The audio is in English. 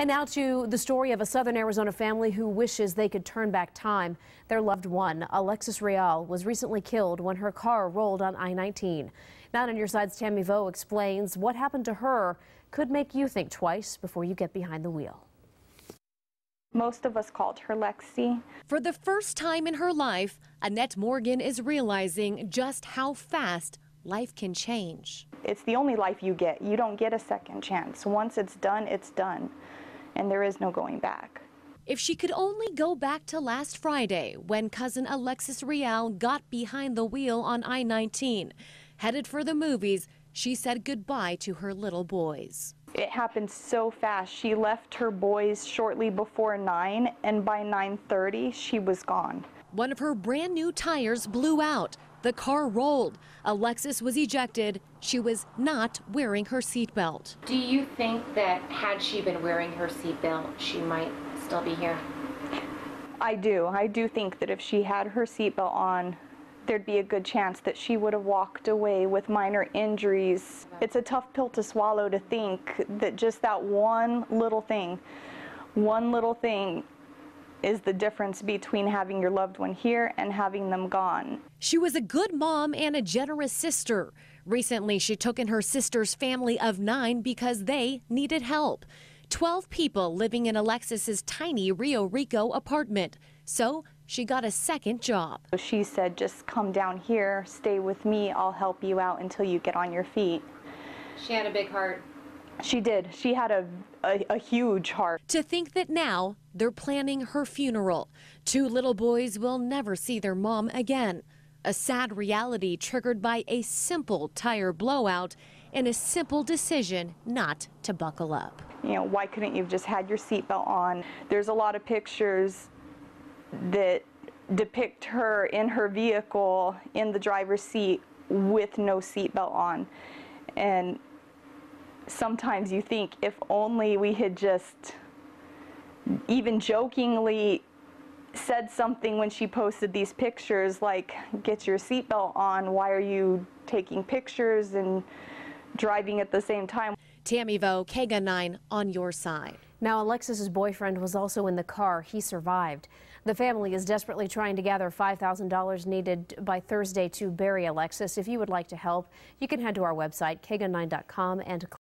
And now to the story of a southern Arizona family who wishes they could turn back time. Their loved one, Alexis Real, was recently killed when her car rolled on I-19. Now on your side's Tammy Vo explains what happened to her could make you think twice before you get behind the wheel. Most of us called her Lexi. For the first time in her life, Annette Morgan is realizing just how fast life can change. It's the only life you get. You don't get a second chance. Once it's done, it's done and there is no going back. If she could only go back to last Friday when cousin Alexis Real got behind the wheel on I 19. Headed for the movies, she said goodbye to her little boys. It happened so fast. She left her boys shortly before 9 and by 9:30 she was gone. One of her brand new tires blew out. The car rolled. Alexis was ejected. She was not wearing her seatbelt. Do you think that had she been wearing her seatbelt, she might still be here? I do. I do think that if she had her seatbelt on, there'd be a good chance that she would have walked away with minor injuries. It's a tough pill to swallow to think that just that one little thing, one little thing is the difference between having your loved one here and having them gone. She was a good mom and a generous sister. Recently, she took in her sister's family of nine because they needed help. 12 people living in Alexis's tiny Rio Rico apartment. So she got a second job. She said, just come down here, stay with me, I'll help you out until you get on your feet. She had a big heart. She did. She had a, a, a, huge heart. To think that now they're planning her funeral. Two little boys will never see their mom again. A sad reality triggered by a simple tire blowout and a simple decision not to buckle up. You know, why couldn't you have just had your seatbelt on? There's a lot of pictures that depict her in her vehicle in the driver's seat with no seatbelt on. And sometimes you think if only we had just even jokingly said something when she posted these pictures like get your seatbelt on why are you taking pictures and driving at the same time? Tammy vo KGUN 9 on your side. Now alexis's boyfriend was also in the car. He survived. The family is desperately trying to gather $5,000 needed by Thursday to bury Alexis. If you would like to help, you can head to our website, kgun9.com, and